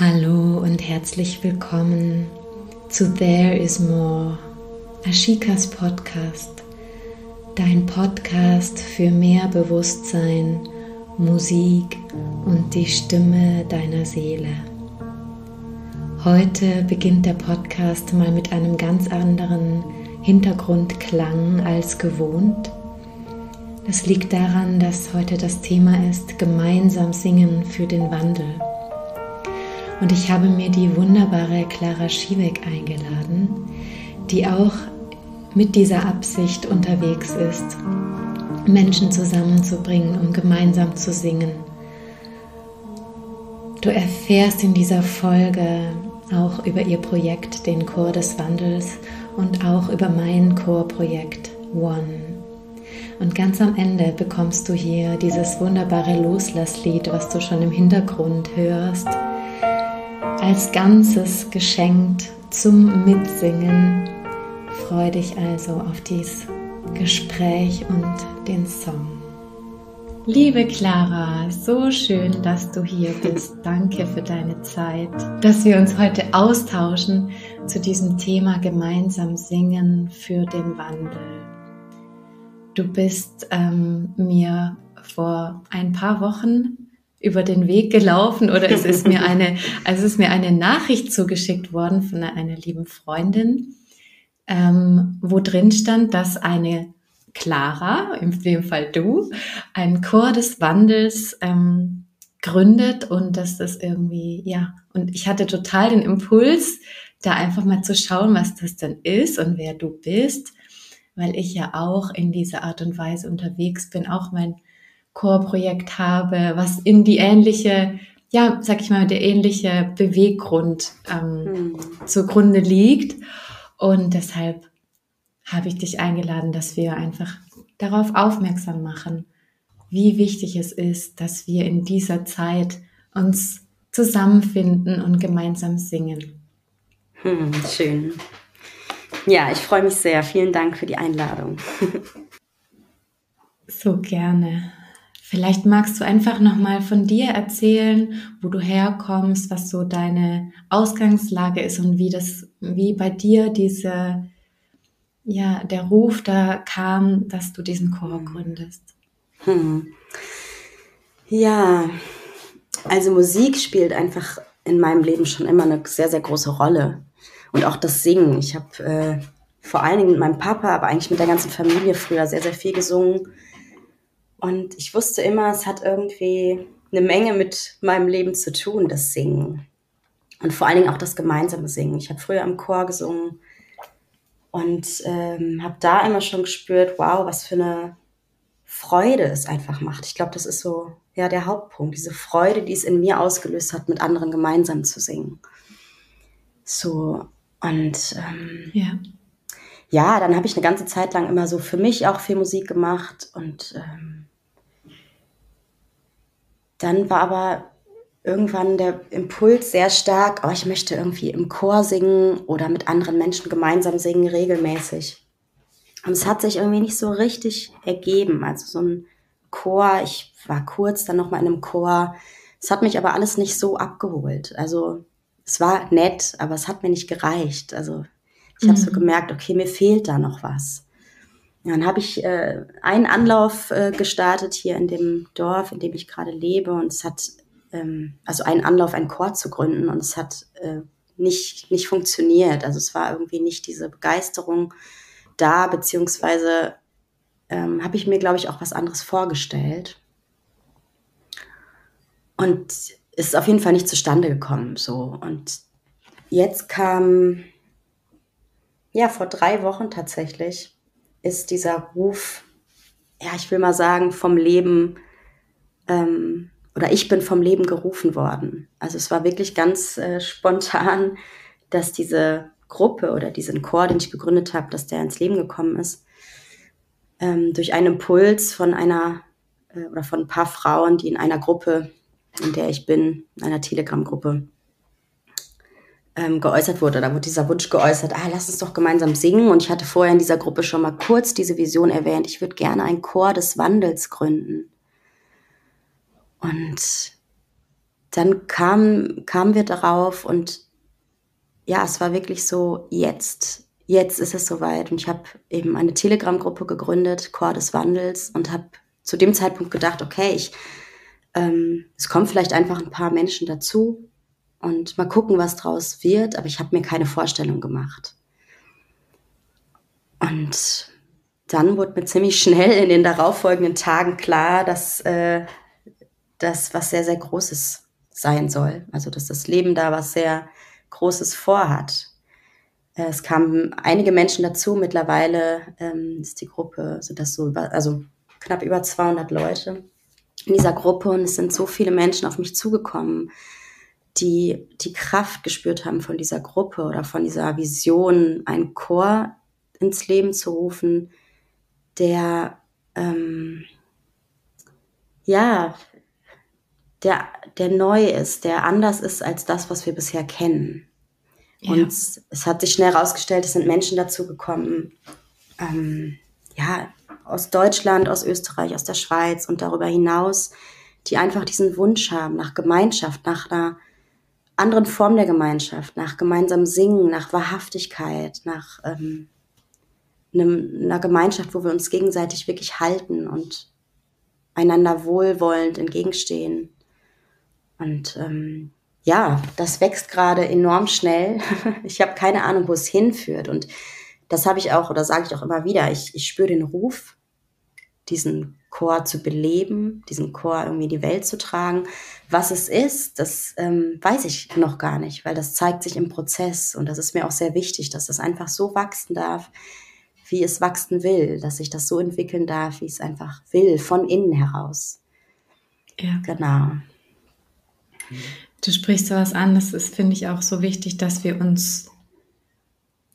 Hallo und herzlich willkommen zu There is More, Ashikas Podcast, dein Podcast für mehr Bewusstsein, Musik und die Stimme deiner Seele. Heute beginnt der Podcast mal mit einem ganz anderen Hintergrundklang als gewohnt. Das liegt daran, dass heute das Thema ist gemeinsam singen für den Wandel. Und ich habe mir die wunderbare Clara Schiewek eingeladen, die auch mit dieser Absicht unterwegs ist, Menschen zusammenzubringen, um gemeinsam zu singen. Du erfährst in dieser Folge auch über ihr Projekt, den Chor des Wandels und auch über mein Chorprojekt One. Und ganz am Ende bekommst du hier dieses wunderbare Loslasslied, was du schon im Hintergrund hörst als Ganzes geschenkt zum Mitsingen. Freue dich also auf dieses Gespräch und den Song. Liebe Clara, so schön, dass du hier bist. Danke für deine Zeit, dass wir uns heute austauschen zu diesem Thema gemeinsam singen für den Wandel. Du bist ähm, mir vor ein paar Wochen über den Weg gelaufen oder es ist mir eine, also es ist mir eine Nachricht zugeschickt worden von einer, lieben Freundin, ähm, wo drin stand, dass eine Clara, in dem Fall du, einen Chor des Wandels ähm, gründet und dass das irgendwie, ja, und ich hatte total den Impuls, da einfach mal zu schauen, was das denn ist und wer du bist, weil ich ja auch in dieser Art und Weise unterwegs bin, auch mein Chorprojekt habe, was in die ähnliche, ja, sag ich mal, der ähnliche Beweggrund ähm, mhm. zugrunde liegt. Und deshalb habe ich dich eingeladen, dass wir einfach darauf aufmerksam machen, wie wichtig es ist, dass wir in dieser Zeit uns zusammenfinden und gemeinsam singen. Hm, schön. Ja, ich freue mich sehr. Vielen Dank für die Einladung. so gerne. Vielleicht magst du einfach nochmal von dir erzählen, wo du herkommst, was so deine Ausgangslage ist und wie das, wie bei dir diese, ja, der Ruf da kam, dass du diesen Chor hm. gründest. Hm. Ja, also Musik spielt einfach in meinem Leben schon immer eine sehr, sehr große Rolle. Und auch das Singen. Ich habe äh, vor allen Dingen mit meinem Papa, aber eigentlich mit der ganzen Familie früher sehr, sehr viel gesungen und ich wusste immer, es hat irgendwie eine Menge mit meinem Leben zu tun, das Singen. Und vor allen Dingen auch das gemeinsame Singen. Ich habe früher im Chor gesungen und ähm, habe da immer schon gespürt, wow, was für eine Freude es einfach macht. Ich glaube, das ist so ja der Hauptpunkt, diese Freude, die es in mir ausgelöst hat, mit anderen gemeinsam zu singen. So und ähm, ja. ja, dann habe ich eine ganze Zeit lang immer so für mich auch viel Musik gemacht und ähm, dann war aber irgendwann der Impuls sehr stark, oh, ich möchte irgendwie im Chor singen oder mit anderen Menschen gemeinsam singen, regelmäßig. Und es hat sich irgendwie nicht so richtig ergeben. Also so ein Chor, ich war kurz dann nochmal in einem Chor. Es hat mich aber alles nicht so abgeholt. Also es war nett, aber es hat mir nicht gereicht. Also ich mhm. habe so gemerkt, okay, mir fehlt da noch was. Dann habe ich äh, einen Anlauf äh, gestartet hier in dem Dorf, in dem ich gerade lebe. Und es hat, ähm, also einen Anlauf, einen Chor zu gründen. Und es hat äh, nicht, nicht funktioniert. Also es war irgendwie nicht diese Begeisterung da, beziehungsweise ähm, habe ich mir, glaube ich, auch was anderes vorgestellt. Und es ist auf jeden Fall nicht zustande gekommen. So. Und jetzt kam, ja, vor drei Wochen tatsächlich, ist dieser Ruf, ja, ich will mal sagen, vom Leben, ähm, oder ich bin vom Leben gerufen worden. Also es war wirklich ganz äh, spontan, dass diese Gruppe oder diesen Chor, den ich gegründet habe, dass der ins Leben gekommen ist, ähm, durch einen Impuls von einer äh, oder von ein paar Frauen, die in einer Gruppe, in der ich bin, in einer Telegram-Gruppe, ähm, geäußert wurde. Da wurde dieser Wunsch geäußert, ah, lass uns doch gemeinsam singen. Und ich hatte vorher in dieser Gruppe schon mal kurz diese Vision erwähnt, ich würde gerne einen Chor des Wandels gründen. Und dann kam, kamen wir darauf und ja, es war wirklich so, jetzt, jetzt ist es soweit. Und ich habe eben eine Telegram-Gruppe gegründet, Chor des Wandels, und habe zu dem Zeitpunkt gedacht, okay, ich, ähm, es kommen vielleicht einfach ein paar Menschen dazu und mal gucken, was draus wird, aber ich habe mir keine Vorstellung gemacht. Und dann wurde mir ziemlich schnell in den darauffolgenden Tagen klar, dass äh, das was sehr, sehr Großes sein soll. Also dass das Leben da was sehr Großes vorhat. Äh, es kamen einige Menschen dazu. Mittlerweile ähm, ist die Gruppe, sind das so über, also knapp über 200 Leute in dieser Gruppe und es sind so viele Menschen auf mich zugekommen, die die Kraft gespürt haben von dieser Gruppe oder von dieser Vision, einen Chor ins Leben zu rufen, der ähm, ja der, der neu ist, der anders ist als das, was wir bisher kennen. Ja. Und es hat sich schnell herausgestellt, es sind Menschen dazu gekommen, ähm, ja, aus Deutschland, aus Österreich, aus der Schweiz und darüber hinaus, die einfach diesen Wunsch haben nach Gemeinschaft, nach einer anderen Form der Gemeinschaft, nach gemeinsam Singen, nach Wahrhaftigkeit, nach ähm, einem, einer Gemeinschaft, wo wir uns gegenseitig wirklich halten und einander wohlwollend entgegenstehen. Und ähm, ja, das wächst gerade enorm schnell. Ich habe keine Ahnung, wo es hinführt. Und das habe ich auch, oder sage ich auch immer wieder, ich, ich spüre den Ruf, diesen Chor zu beleben, diesen Chor irgendwie in die Welt zu tragen. Was es ist, das ähm, weiß ich noch gar nicht, weil das zeigt sich im Prozess. Und das ist mir auch sehr wichtig, dass das einfach so wachsen darf, wie es wachsen will, dass sich das so entwickeln darf, wie es einfach will, von innen heraus. Ja. Genau. Du sprichst so was an, das ist, finde ich, auch so wichtig, dass wir uns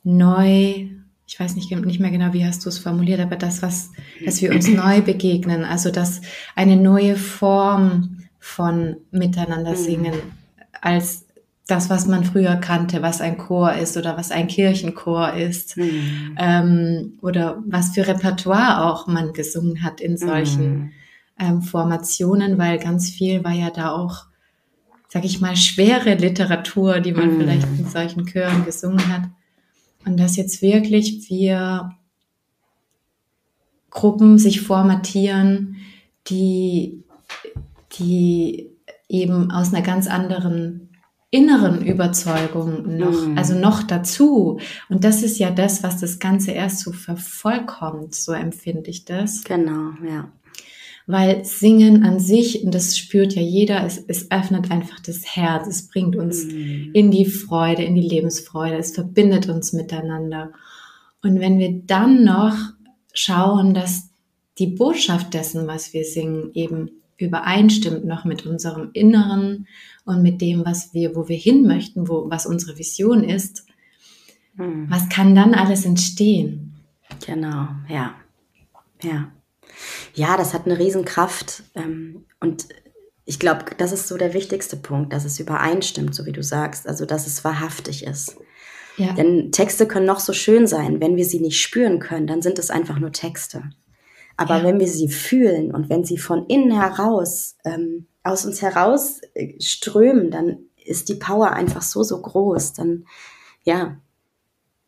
neu, ich weiß nicht, nicht mehr genau, wie hast du es formuliert, aber das, was, dass wir uns neu begegnen, also dass eine neue Form von Miteinander mhm. singen, als das, was man früher kannte, was ein Chor ist oder was ein Kirchenchor ist mhm. ähm, oder was für Repertoire auch man gesungen hat in solchen mhm. ähm, Formationen, weil ganz viel war ja da auch sag ich mal, schwere Literatur, die man mm. vielleicht in solchen Chören gesungen hat. Und dass jetzt wirklich wir Gruppen sich formatieren, die, die eben aus einer ganz anderen inneren Überzeugung noch, mm. also noch dazu. Und das ist ja das, was das Ganze erst so vervollkommt, so empfinde ich das. Genau, ja weil Singen an sich, und das spürt ja jeder, es, es öffnet einfach das Herz, es bringt uns mhm. in die Freude, in die Lebensfreude, es verbindet uns miteinander. Und wenn wir dann noch schauen, dass die Botschaft dessen, was wir singen, eben übereinstimmt noch mit unserem Inneren und mit dem, was wir, wo wir hin möchten, wo, was unsere Vision ist, mhm. was kann dann alles entstehen? Genau, ja. Ja. Ja, das hat eine Riesenkraft. Ähm, und ich glaube, das ist so der wichtigste Punkt, dass es übereinstimmt, so wie du sagst, also dass es wahrhaftig ist. Ja. Denn Texte können noch so schön sein, wenn wir sie nicht spüren können, dann sind es einfach nur Texte. Aber ja. wenn wir sie fühlen und wenn sie von innen heraus, ähm, aus uns heraus äh, strömen, dann ist die Power einfach so, so groß. Dann, ja,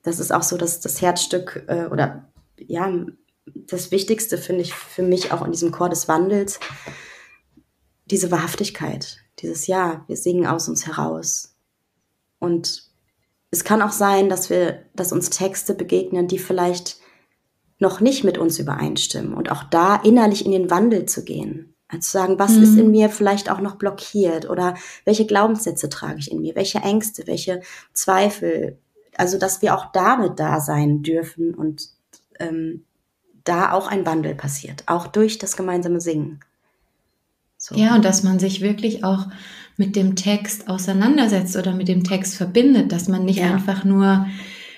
das ist auch so das, das Herzstück äh, oder ja, das Wichtigste finde ich für mich auch in diesem Chor des Wandels, diese Wahrhaftigkeit, dieses Ja, wir singen aus uns heraus. Und es kann auch sein, dass wir, dass uns Texte begegnen, die vielleicht noch nicht mit uns übereinstimmen und auch da innerlich in den Wandel zu gehen. Also zu sagen, was mhm. ist in mir vielleicht auch noch blockiert oder welche Glaubenssätze trage ich in mir, welche Ängste, welche Zweifel. Also, dass wir auch damit da sein dürfen und ähm, da auch ein Wandel passiert, auch durch das gemeinsame Singen. So. Ja, und dass man sich wirklich auch mit dem Text auseinandersetzt oder mit dem Text verbindet, dass man nicht ja. einfach nur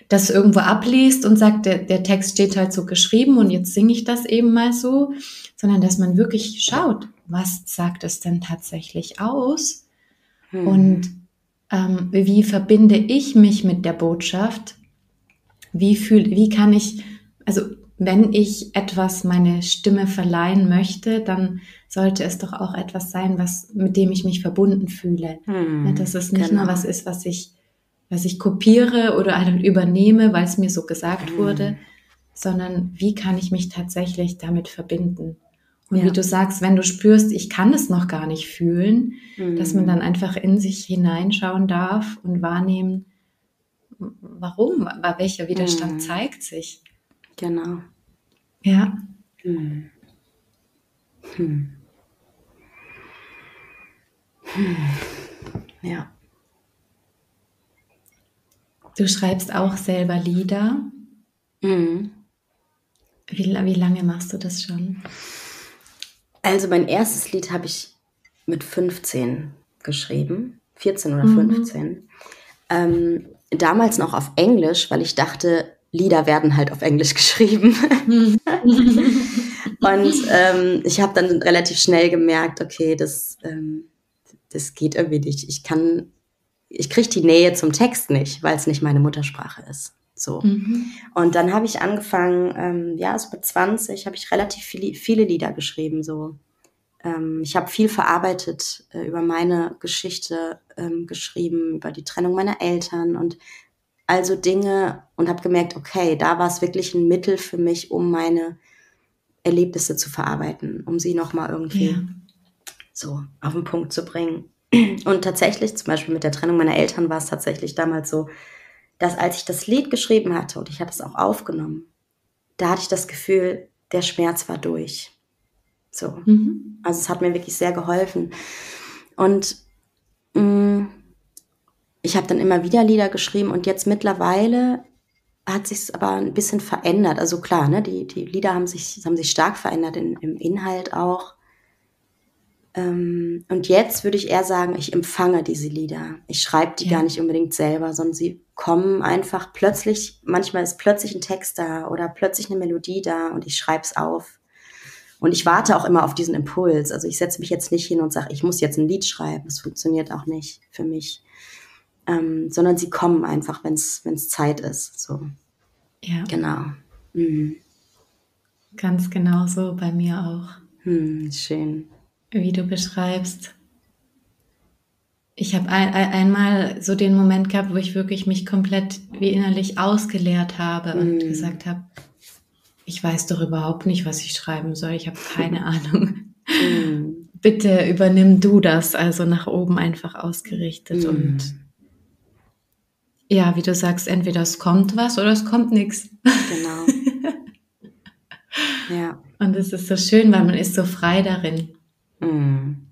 das irgendwo abliest und sagt, der, der Text steht halt so geschrieben und jetzt singe ich das eben mal so, sondern dass man wirklich schaut, was sagt es denn tatsächlich aus hm. und ähm, wie verbinde ich mich mit der Botschaft, wie fühl, wie kann ich, also wenn ich etwas meine Stimme verleihen möchte, dann sollte es doch auch etwas sein, was, mit dem ich mich verbunden fühle. Hm, Dass es nicht genau. nur was ist, was ich, was ich kopiere oder halt übernehme, weil es mir so gesagt hm. wurde, sondern wie kann ich mich tatsächlich damit verbinden? Und ja. wie du sagst, wenn du spürst, ich kann es noch gar nicht fühlen, mhm. dass man hm. dann einfach in sich hineinschauen darf und wahrnehmen, warum, welcher Widerstand mhm. zeigt sich. Genau. Ja. Hm. Hm. Ja. Du schreibst auch selber Lieder. Mhm. Wie, wie lange machst du das schon? Also mein erstes Lied habe ich mit 15 geschrieben, 14 oder 15. Mhm. Ähm, damals noch auf Englisch, weil ich dachte, Lieder werden halt auf Englisch geschrieben. Mhm. und ähm, ich habe dann relativ schnell gemerkt, okay, das, ähm, das geht irgendwie nicht. Ich kann, ich kriege die Nähe zum Text nicht, weil es nicht meine Muttersprache ist. So. Mhm. Und dann habe ich angefangen, ähm, ja, so mit 20 habe ich relativ viele, viele Lieder geschrieben. So. Ähm, ich habe viel verarbeitet, äh, über meine Geschichte ähm, geschrieben, über die Trennung meiner Eltern und also Dinge und habe gemerkt, okay, da war es wirklich ein Mittel für mich, um meine Erlebnisse zu verarbeiten, um sie nochmal irgendwie ja. So auf den Punkt zu bringen. Und tatsächlich, zum Beispiel mit der Trennung meiner Eltern, war es tatsächlich damals so, dass als ich das Lied geschrieben hatte und ich hatte es auch aufgenommen, da hatte ich das Gefühl, der Schmerz war durch. So. Mhm. Also es hat mir wirklich sehr geholfen. Und mh, mm, ich habe dann immer wieder Lieder geschrieben und jetzt mittlerweile hat sich aber ein bisschen verändert. Also klar, ne, die, die Lieder haben sich, haben sich stark verändert in, im Inhalt auch. Ähm, und jetzt würde ich eher sagen, ich empfange diese Lieder. Ich schreibe die ja. gar nicht unbedingt selber, sondern sie kommen einfach plötzlich, manchmal ist plötzlich ein Text da oder plötzlich eine Melodie da und ich schreibe es auf. Und ich warte auch immer auf diesen Impuls. Also ich setze mich jetzt nicht hin und sage, ich muss jetzt ein Lied schreiben. Das funktioniert auch nicht für mich ähm, sondern sie kommen einfach, wenn es Zeit ist. So. Ja. Genau. Mhm. Ganz genau so bei mir auch. Hm, schön. Wie du beschreibst. Ich habe ein, ein, einmal so den Moment gehabt, wo ich wirklich mich komplett wie innerlich ausgeleert habe und mm. gesagt habe, ich weiß doch überhaupt nicht, was ich schreiben soll. Ich habe keine Ahnung. Mm. Bitte übernimm du das, also nach oben einfach ausgerichtet mm. und ja, wie du sagst, entweder es kommt was oder es kommt nichts. Genau. ja. Und es ist so schön, weil man ist so frei darin. Mm.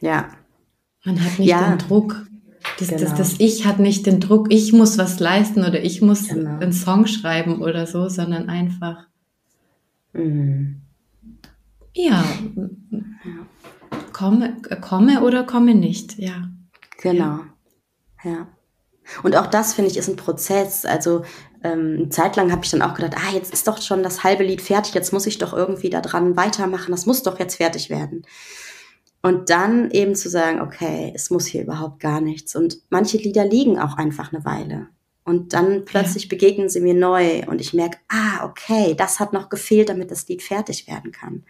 Ja. Man hat nicht ja. den Druck. Das, genau. das, das Ich hat nicht den Druck, ich muss was leisten oder ich muss genau. einen Song schreiben oder so, sondern einfach. Mm. Ja. Komme, komme oder komme nicht, ja. Genau. ja. Und auch das, finde ich, ist ein Prozess. Also ähm, eine Zeit lang habe ich dann auch gedacht, ah, jetzt ist doch schon das halbe Lied fertig, jetzt muss ich doch irgendwie da dran weitermachen, das muss doch jetzt fertig werden. Und dann eben zu sagen, okay, es muss hier überhaupt gar nichts. Und manche Lieder liegen auch einfach eine Weile. Und dann plötzlich ja. begegnen sie mir neu und ich merke, ah, okay, das hat noch gefehlt, damit das Lied fertig werden kann.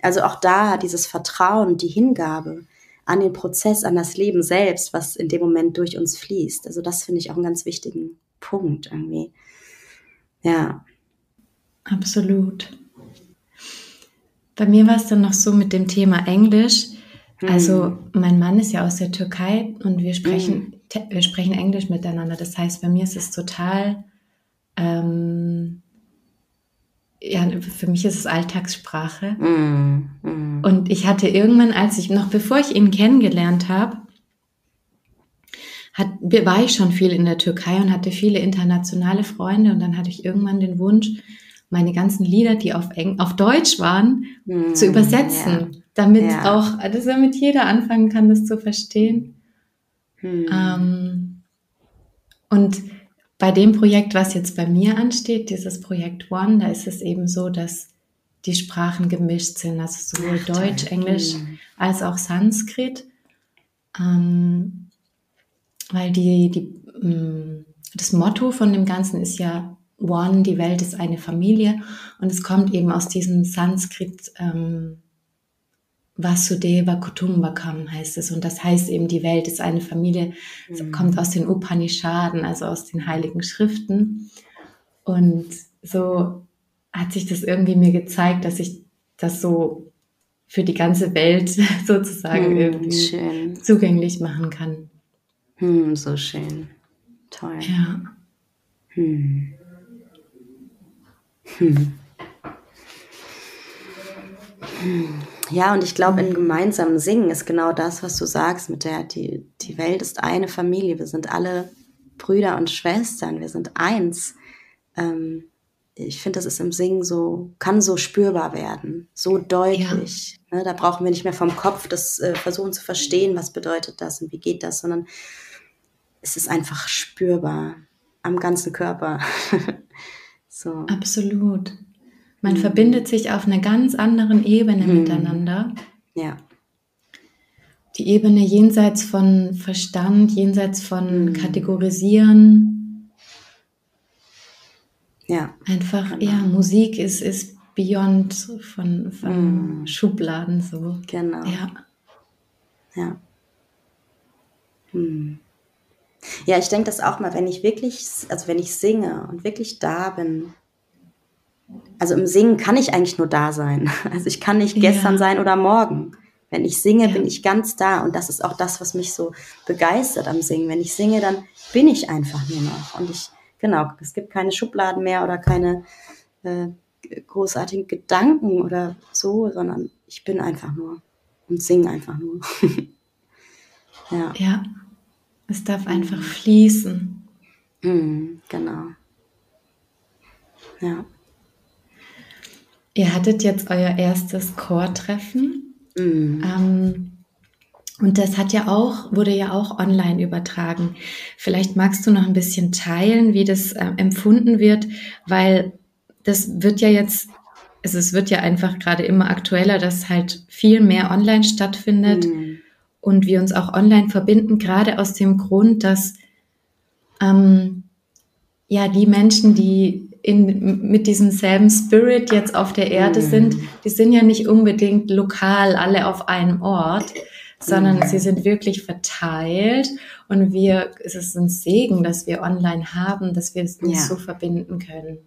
Also auch da dieses Vertrauen, die Hingabe, an den Prozess, an das Leben selbst, was in dem Moment durch uns fließt. Also das finde ich auch einen ganz wichtigen Punkt irgendwie. Ja. Absolut. Bei mir war es dann noch so mit dem Thema Englisch. Also hm. mein Mann ist ja aus der Türkei und wir sprechen, mhm. wir sprechen Englisch miteinander. Das heißt, bei mir ist es total ähm, ja, für mich ist es Alltagssprache. Mm, mm. Und ich hatte irgendwann, als ich, noch bevor ich ihn kennengelernt habe, hat, war ich schon viel in der Türkei und hatte viele internationale Freunde und dann hatte ich irgendwann den Wunsch, meine ganzen Lieder, die auf, Eng auf Deutsch waren, mm, zu übersetzen, ja. damit ja. auch, dass damit jeder anfangen kann, das zu verstehen. Mm. Ähm, und bei dem Projekt, was jetzt bei mir ansteht, dieses Projekt One, da ist es eben so, dass die Sprachen gemischt sind, also sowohl Ach, Deutsch, toll. Englisch mhm. als auch Sanskrit. Ähm, weil die, die, ähm, das Motto von dem Ganzen ist ja One, die Welt ist eine Familie. Und es kommt eben aus diesem Sanskrit, ähm, Vasudeva Kutumbakam heißt es. Und das heißt eben, die Welt ist eine Familie, mhm. kommt aus den Upanishaden, also aus den heiligen Schriften. Und so hat sich das irgendwie mir gezeigt, dass ich das so für die ganze Welt sozusagen hm, irgendwie schön. zugänglich machen kann. Hm, so schön. Toll. Ja. Hm. Hm. Ja, und ich glaube, in gemeinsamen Singen ist genau das, was du sagst, mit der, die, die Welt ist eine Familie, wir sind alle Brüder und Schwestern, wir sind eins. Ähm, ich finde, das ist im Singen so, kann so spürbar werden, so deutlich. Ja. Ne, da brauchen wir nicht mehr vom Kopf das äh, versuchen zu verstehen, was bedeutet das und wie geht das, sondern es ist einfach spürbar am ganzen Körper. so. Absolut. Man mhm. verbindet sich auf einer ganz anderen Ebene mhm. miteinander. Ja. Die Ebene jenseits von Verstand, jenseits von mhm. Kategorisieren, ja. Einfach, genau. ja, Musik ist, ist beyond von, von mm. Schubladen so. Genau. Ja. Ja. Hm. Ja, ich denke das auch mal, wenn ich wirklich, also wenn ich singe und wirklich da bin. Also im Singen kann ich eigentlich nur da sein. Also ich kann nicht gestern ja. sein oder morgen. Wenn ich singe, ja. bin ich ganz da und das ist auch das, was mich so begeistert am Singen. Wenn ich singe, dann bin ich einfach nur noch und ich genau, es gibt keine Schubladen mehr oder keine äh, großartigen Gedanken oder so, sondern ich bin einfach nur und singe einfach nur. ja. Ja, es darf einfach fließen. Mm, genau. Ja. Ihr hattet jetzt euer erstes Chortreffen. Mm. Ähm, und das hat ja auch, wurde ja auch online übertragen. Vielleicht magst du noch ein bisschen teilen, wie das äh, empfunden wird, weil das wird ja jetzt, also es wird ja einfach gerade immer aktueller, dass halt viel mehr online stattfindet mhm. und wir uns auch online verbinden, gerade aus dem Grund, dass ähm, ja die Menschen, die in, mit diesem selben Spirit jetzt auf der Erde mhm. sind, die sind ja nicht unbedingt lokal alle auf einem Ort, sondern sie sind wirklich verteilt und wir, es ist ein Segen, dass wir online haben, dass wir es nicht ja. so verbinden können.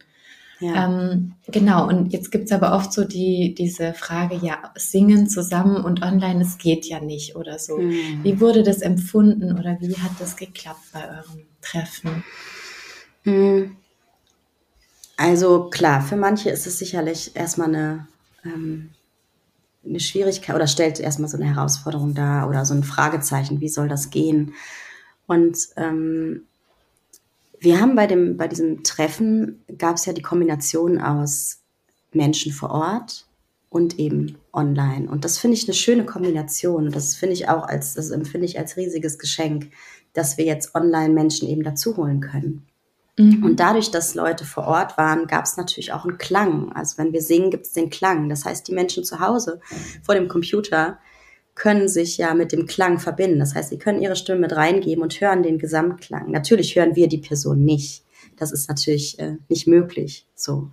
Ja. Ähm, genau, und jetzt gibt's aber oft so die, diese Frage, ja, singen zusammen und online, es geht ja nicht oder so. Mhm. Wie wurde das empfunden oder wie hat das geklappt bei eurem Treffen? Mhm. Also klar, für manche ist es sicherlich erstmal eine ähm, eine Schwierigkeit oder stellt erstmal so eine Herausforderung dar oder so ein Fragezeichen, wie soll das gehen? Und ähm, wir haben bei, dem, bei diesem Treffen, gab es ja die Kombination aus Menschen vor Ort und eben online. Und das finde ich eine schöne Kombination. Und das finde ich auch als, das empfinde ich als riesiges Geschenk, dass wir jetzt online Menschen eben dazu holen können. Mhm. Und dadurch, dass Leute vor Ort waren, gab es natürlich auch einen Klang. Also wenn wir singen, gibt es den Klang. Das heißt, die Menschen zu Hause vor dem Computer können sich ja mit dem Klang verbinden. Das heißt, sie können ihre Stimme mit reingeben und hören den Gesamtklang. Natürlich hören wir die Person nicht. Das ist natürlich äh, nicht möglich. So,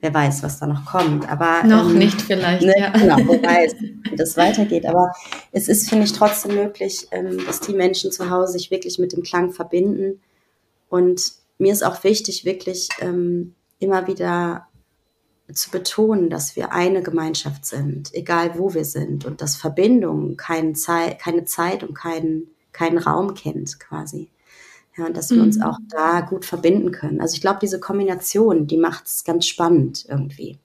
wer weiß, was da noch kommt. Aber noch ähm, nicht vielleicht. Ne, ja. Genau, wer weiß, wie das weitergeht. Aber es ist, finde ich, trotzdem möglich, ähm, dass die Menschen zu Hause sich wirklich mit dem Klang verbinden und mir ist auch wichtig, wirklich ähm, immer wieder zu betonen, dass wir eine Gemeinschaft sind, egal wo wir sind und dass Verbindung keine Zeit, keine Zeit und keinen, keinen Raum kennt quasi. Ja, und dass wir mhm. uns auch da gut verbinden können. Also ich glaube, diese Kombination, die macht es ganz spannend irgendwie.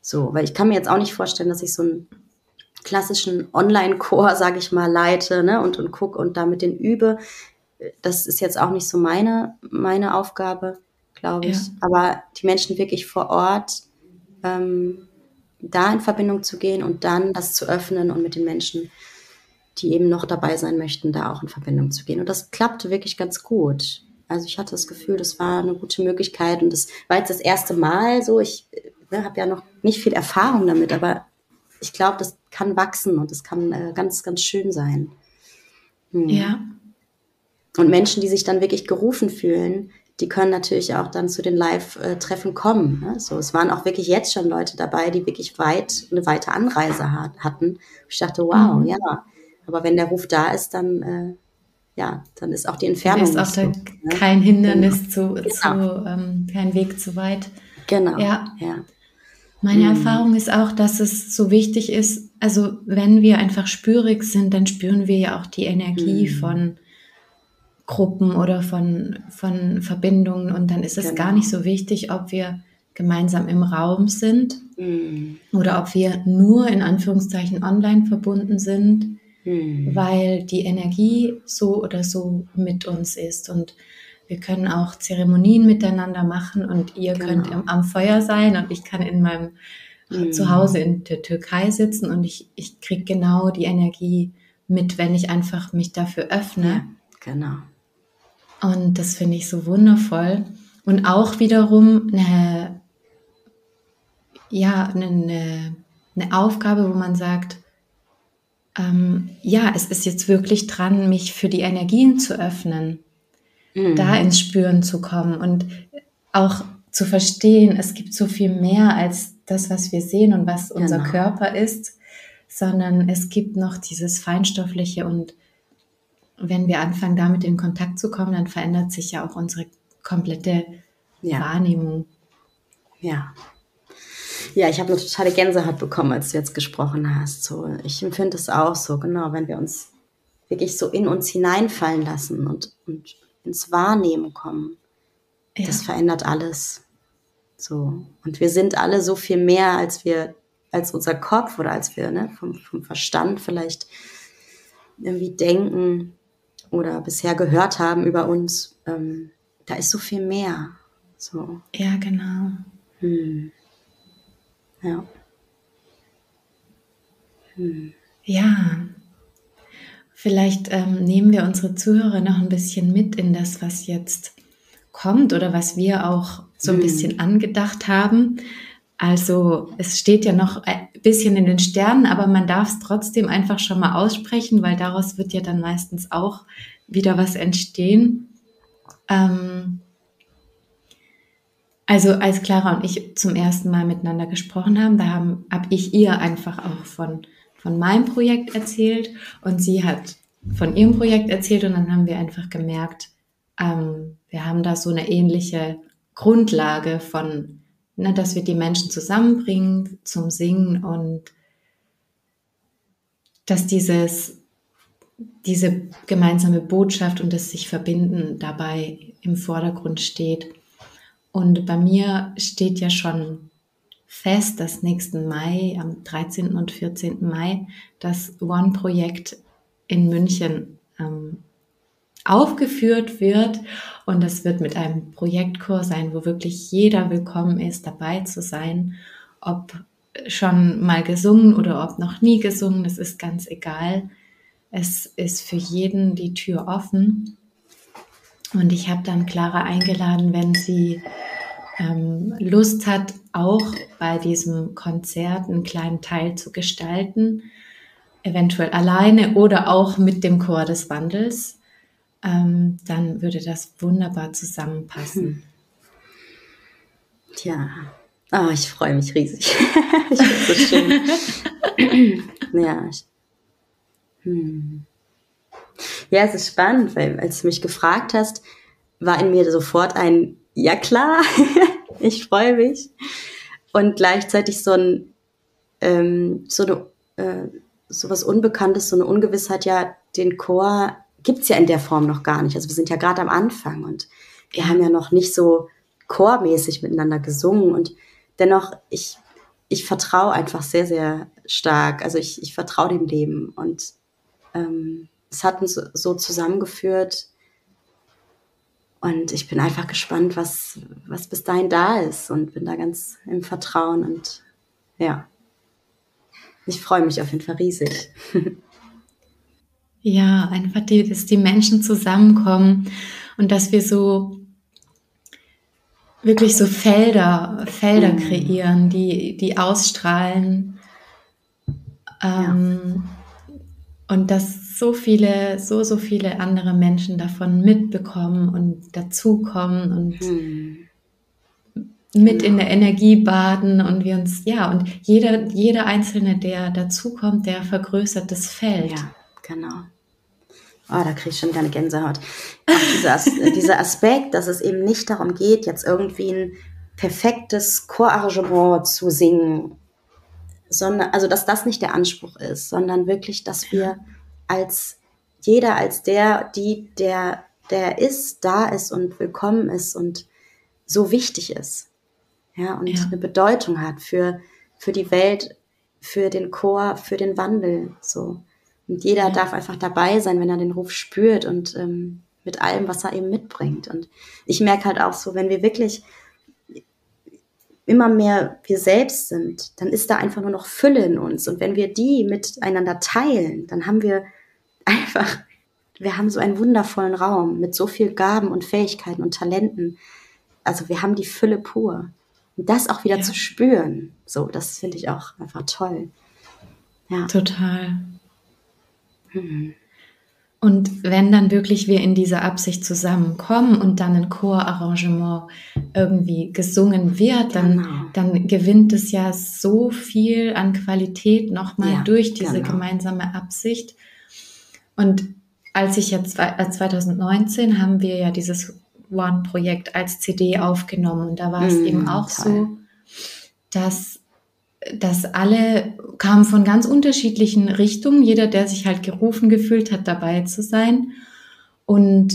So, weil ich kann mir jetzt auch nicht vorstellen, dass ich so einen klassischen Online-Chor, sage ich mal, leite ne, und, und gucke und damit den übe das ist jetzt auch nicht so meine, meine Aufgabe, glaube ich. Ja. Aber die Menschen wirklich vor Ort ähm, da in Verbindung zu gehen und dann das zu öffnen und mit den Menschen, die eben noch dabei sein möchten, da auch in Verbindung zu gehen. Und das klappte wirklich ganz gut. Also ich hatte das Gefühl, das war eine gute Möglichkeit und das war jetzt das erste Mal so. Ich ne, habe ja noch nicht viel Erfahrung damit, aber ich glaube, das kann wachsen und das kann äh, ganz, ganz schön sein. Hm. Ja, und Menschen, die sich dann wirklich gerufen fühlen, die können natürlich auch dann zu den Live-Treffen kommen. Ne? So, es waren auch wirklich jetzt schon Leute dabei, die wirklich weit, eine weite Anreise hat, hatten. Ich dachte, wow, mhm. ja. Aber wenn der Ruf da ist, dann, äh, ja, dann ist auch die Entfernung. Ist auch so, ne? kein Hindernis genau. zu, genau. zu ähm, kein Weg zu weit. Genau. Ja. ja. Meine mhm. Erfahrung ist auch, dass es so wichtig ist, also wenn wir einfach spürig sind, dann spüren wir ja auch die Energie mhm. von Gruppen oder von, von Verbindungen und dann ist es genau. gar nicht so wichtig, ob wir gemeinsam im Raum sind mhm. oder ob wir nur in Anführungszeichen online verbunden sind, mhm. weil die Energie so oder so mit uns ist und wir können auch Zeremonien miteinander machen und ihr genau. könnt am, am, Feuer sein und ich kann in meinem mhm. Zuhause in der Türkei sitzen und ich, ich kriege genau die Energie mit, wenn ich einfach mich dafür öffne. Ja, genau. Und das finde ich so wundervoll. Und auch wiederum eine, ja, eine, eine Aufgabe, wo man sagt, ähm, ja, es ist jetzt wirklich dran, mich für die Energien zu öffnen, mhm. da ins Spüren zu kommen und auch zu verstehen, es gibt so viel mehr als das, was wir sehen und was unser genau. Körper ist, sondern es gibt noch dieses Feinstoffliche und wenn wir anfangen, damit in Kontakt zu kommen, dann verändert sich ja auch unsere komplette ja. Wahrnehmung. Ja. Ja, ich habe eine totale Gänsehaut bekommen, als du jetzt gesprochen hast. So, ich empfinde es auch so, genau, wenn wir uns wirklich so in uns hineinfallen lassen und, und ins Wahrnehmen kommen. Ja. Das verändert alles. So. Und wir sind alle so viel mehr, als wir, als unser Kopf oder als wir ne, vom, vom Verstand vielleicht irgendwie denken oder bisher gehört haben über uns, ähm, da ist so viel mehr. So. Ja, genau. Hm. Ja. Hm. Ja. Vielleicht ähm, nehmen wir unsere Zuhörer noch ein bisschen mit in das, was jetzt kommt oder was wir auch so ein hm. bisschen angedacht haben. Also es steht ja noch ein bisschen in den Sternen, aber man darf es trotzdem einfach schon mal aussprechen, weil daraus wird ja dann meistens auch wieder was entstehen. Ähm also als Clara und ich zum ersten Mal miteinander gesprochen haben, da habe hab ich ihr einfach auch von, von meinem Projekt erzählt und sie hat von ihrem Projekt erzählt und dann haben wir einfach gemerkt, ähm, wir haben da so eine ähnliche Grundlage von ne, dass wir die Menschen zusammenbringen zum Singen und dass dieses, diese gemeinsame Botschaft und das sich verbinden dabei im Vordergrund steht. Und bei mir steht ja schon fest, dass nächsten Mai, am 13. und 14. Mai, das One-Projekt in München ähm, aufgeführt wird. Und das wird mit einem Projektkurs sein, wo wirklich jeder willkommen ist, dabei zu sein. Ob schon mal gesungen oder ob noch nie gesungen, das ist ganz egal. Es ist für jeden die Tür offen. Und ich habe dann Clara eingeladen, wenn sie ähm, Lust hat, auch bei diesem Konzert einen kleinen Teil zu gestalten, eventuell alleine oder auch mit dem Chor des Wandels ähm, dann würde das wunderbar zusammenpassen. Tja, oh, ich freue mich riesig. ich finde so schön. ja. Ich, hm. Ja, es ist spannend, weil als du mich gefragt hast, war in mir sofort ein Ja klar, ich freue mich. Und gleichzeitig so ein ähm, so eine äh, so was Unbekanntes, so eine Ungewissheit, ja, den Chor gibt's ja in der Form noch gar nicht. Also wir sind ja gerade am Anfang und wir haben ja noch nicht so chormäßig miteinander gesungen und dennoch, ich, ich vertraue einfach sehr, sehr stark. Also ich, ich vertraue dem Leben und ähm, es hat uns so zusammengeführt und ich bin einfach gespannt, was, was bis dahin da ist und bin da ganz im Vertrauen und ja, ich freue mich auf jeden Fall riesig. Ja, einfach, die, dass die Menschen zusammenkommen und dass wir so wirklich so Felder, Felder mhm. kreieren, die, die ausstrahlen. Ähm, ja. und dass so viele, so, so viele andere Menschen davon mitbekommen und dazukommen und hm. mit in der Energie baden und wir uns, ja, und jeder, jeder Einzelne, der dazukommt, der vergrößert das Feld. Ja, genau. Oh, da kriege ich schon wieder eine Gänsehaut. Dieser, dieser Aspekt, dass es eben nicht darum geht, jetzt irgendwie ein perfektes Chorarrangement zu singen, sondern, also dass das nicht der Anspruch ist, sondern wirklich, dass wir als jeder als der, die, der, der ist, da ist und willkommen ist und so wichtig ist. Ja, und ja. eine Bedeutung hat für, für die Welt, für den Chor, für den Wandel, so. Und jeder ja. darf einfach dabei sein, wenn er den Ruf spürt und ähm, mit allem, was er eben mitbringt. Und ich merke halt auch so, wenn wir wirklich immer mehr wir selbst sind, dann ist da einfach nur noch Fülle in uns. Und wenn wir die miteinander teilen, dann haben wir einfach, wir haben so einen wundervollen Raum mit so viel Gaben und Fähigkeiten und Talenten. Also wir haben die Fülle pur. Und das auch wieder ja. zu spüren, so, das finde ich auch einfach toll. Ja. Total. Mhm. Und wenn dann wirklich wir in dieser Absicht zusammenkommen und dann ein Chorarrangement irgendwie gesungen wird, dann, genau. dann gewinnt es ja so viel an Qualität nochmal ja, durch diese genau. gemeinsame Absicht. Und als ich jetzt 2019 äh, haben wir ja dieses One-Projekt als CD aufgenommen und da war es mm, eben auch toll. so, dass, dass alle kamen von ganz unterschiedlichen Richtungen, jeder, der sich halt gerufen gefühlt hat, dabei zu sein. Und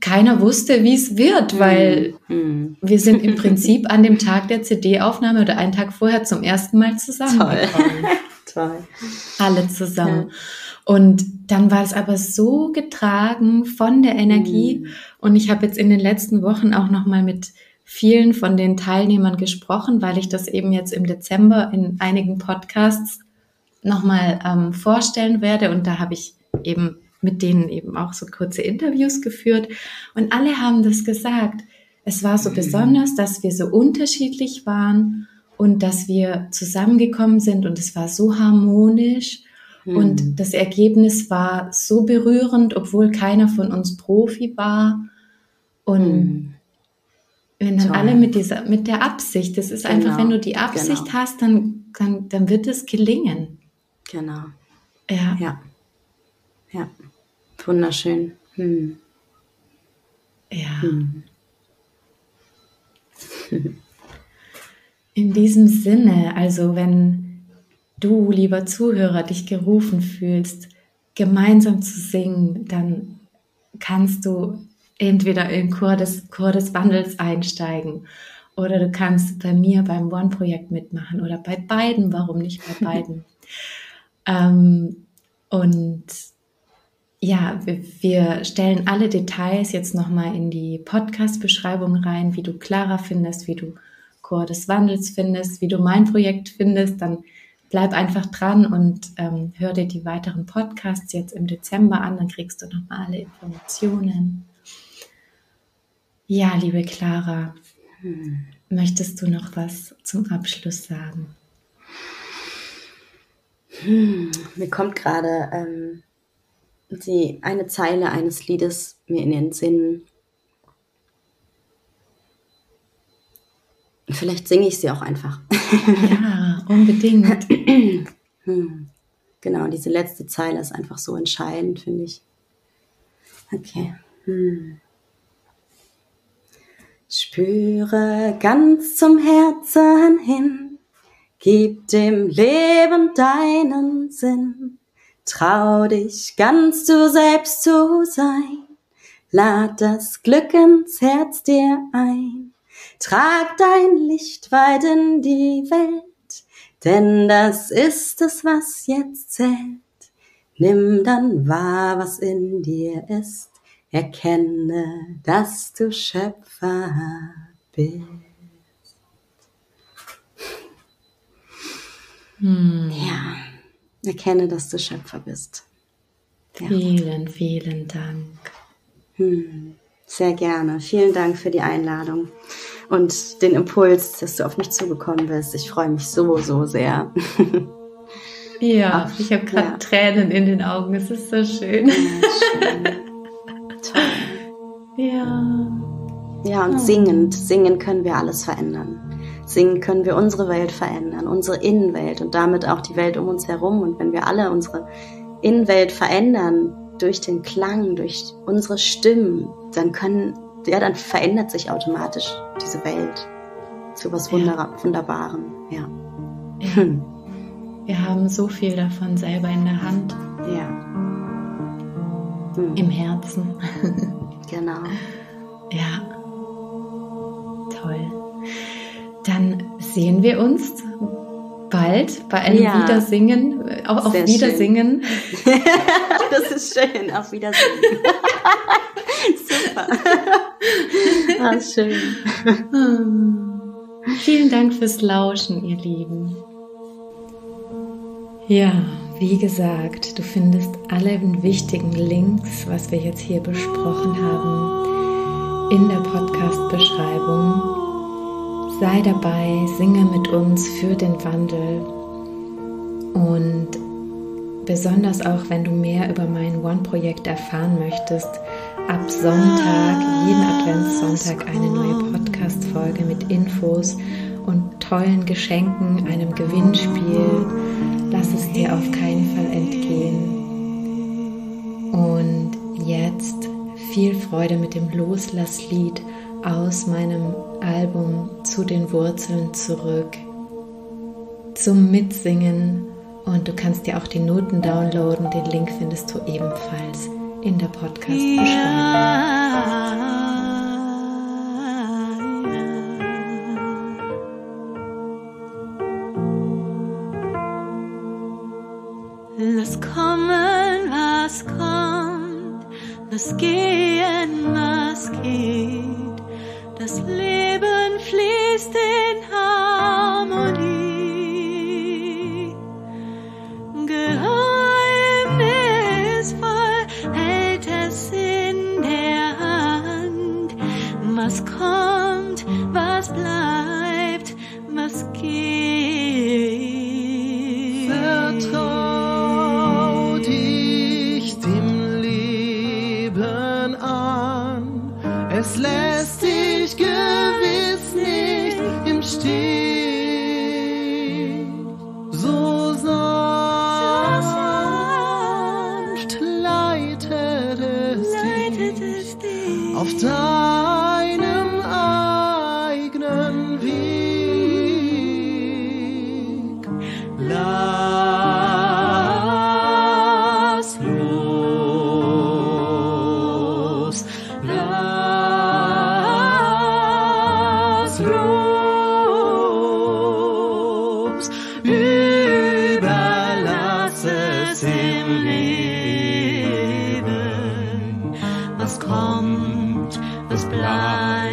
keiner wusste, wie es wird, weil mm. wir sind im Prinzip an dem Tag der CD-Aufnahme oder einen Tag vorher zum ersten Mal zusammengekommen. Toll. Toll. Alle zusammen. Ja. Und dann war es aber so getragen von der Energie. Mhm. Und ich habe jetzt in den letzten Wochen auch noch mal mit vielen von den Teilnehmern gesprochen, weil ich das eben jetzt im Dezember in einigen Podcasts nochmal ähm, vorstellen werde. Und da habe ich eben mit denen eben auch so kurze Interviews geführt. Und alle haben das gesagt. Es war so mhm. besonders, dass wir so unterschiedlich waren und dass wir zusammengekommen sind und es war so harmonisch und hm. das Ergebnis war so berührend, obwohl keiner von uns Profi war. Und hm. Wenn dann Toll. alle mit dieser, mit der Absicht, das ist genau. einfach, wenn du die Absicht genau. hast, dann, dann, dann wird es gelingen. Genau. Ja. Ja. Ja. Wunderschön. Hm. Ja. Hm. In diesem Sinne, also wenn du, lieber Zuhörer, dich gerufen fühlst, gemeinsam zu singen, dann kannst du entweder im Chor des, Chor des Wandels einsteigen oder du kannst bei mir beim One-Projekt mitmachen oder bei beiden, warum nicht bei beiden? ähm, und ja, wir, wir, stellen alle Details jetzt nochmal in die Podcast-Beschreibung rein, wie du Clara findest, wie du Chor des Wandels findest, wie du mein Projekt findest, dann bleib einfach dran und ähm, hör dir die weiteren Podcasts jetzt im Dezember an, dann kriegst du nochmal alle Informationen. Ja, liebe Clara, hm. möchtest du noch was zum Abschluss sagen? Hm, mir kommt gerade ähm, die eine Zeile eines Liedes mir in den Sinn. Vielleicht singe ich sie auch einfach. Ja, unbedingt. Hm. Genau, diese letzte Zeile ist einfach so entscheidend, finde ich. Okay. Hm. Spüre ganz zum Herzen hin, gib dem Leben deinen Sinn, trau dich ganz du selbst zu sein, lad das Glück ins Herz dir ein. Trag dein Licht weit in die Welt, denn das ist es, was jetzt zählt. Nimm dann wahr, was in dir ist, erkenne, dass du Schöpfer bist. Hm. Ja, erkenne, dass du Schöpfer bist. Ja. Vielen, vielen Dank. Hm. Sehr gerne. Vielen Dank für die Einladung und den Impuls, dass du auf mich zugekommen bist. Ich freue mich so, so sehr. Ja, ich habe gerade ja. Tränen in den Augen. Es ist so schön. Ja, schön. Ja. Ja, und singend, singen können wir alles verändern. Singen können wir unsere Welt verändern, unsere Innenwelt und damit auch die Welt um uns herum. Und wenn wir alle unsere Innenwelt verändern durch den Klang, durch unsere Stimmen, dann können, ja, dann verändert sich automatisch diese Welt zu was Wunder ja. Wunderbarem. Ja. ja. Wir haben so viel davon selber in der Hand. Ja. Hm. Im Herzen. genau. Ja. Toll. Dann sehen wir uns bald bei einem ja. Wiedersingen, äh, auf, Wiedersingen. das ist schön, auf Wiedersingen. Super. Ah, schön. Vielen Dank fürs Lauschen, ihr Lieben. Ja, wie gesagt, du findest alle wichtigen Links, was wir jetzt hier besprochen haben, in der Podcast-Beschreibung. Sei dabei, singe mit uns für den Wandel und besonders auch, wenn du mehr über mein One-Projekt erfahren möchtest, ab Sonntag, jeden Adventssonntag eine neue Podcast-Folge mit Infos und tollen Geschenken, einem Gewinnspiel. Lass es dir auf keinen Fall entgehen. Und jetzt viel Freude mit dem Loslasslied aus meinem Album zu den Wurzeln zurück. Zum Mitsingen und du kannst dir auch die Noten downloaden. Den Link findest du ebenfalls in der Podcast-Beschreibung. Kommt, es bleibt.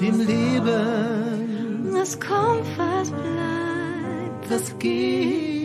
Dem Leben. Was kommt, was bleibt. Was geht.